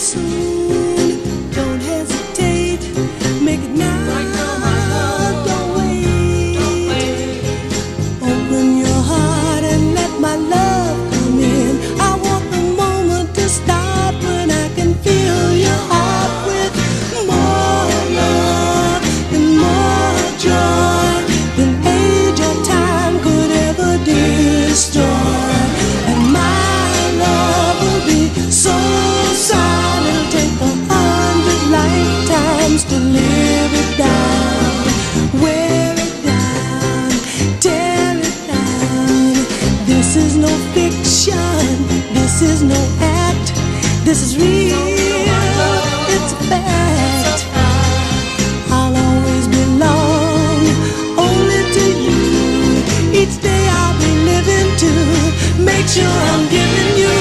Jesus. used to live it down, wear it down, tear it down. This is no fiction, this is no act, this is real, it's. I'll always belong only to you. Each day I'll be living to make sure I'm giving you.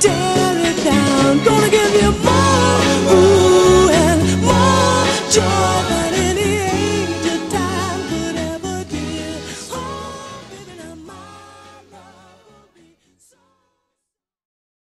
tear it down. Gonna give you more, ooh, and more joy.